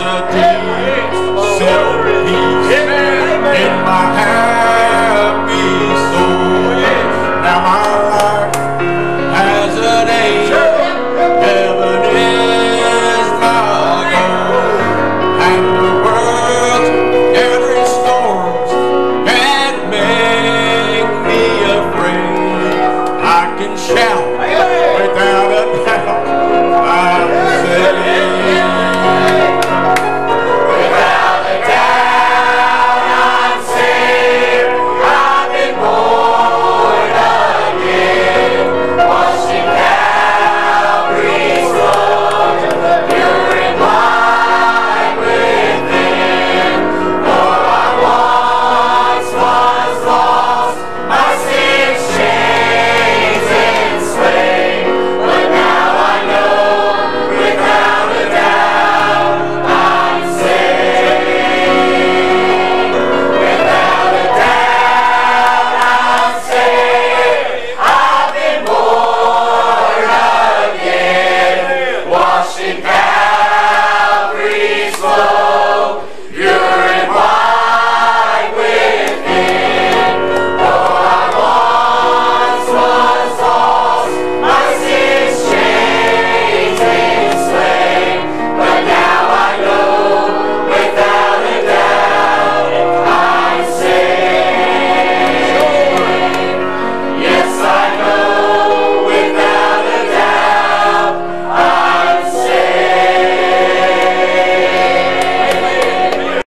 a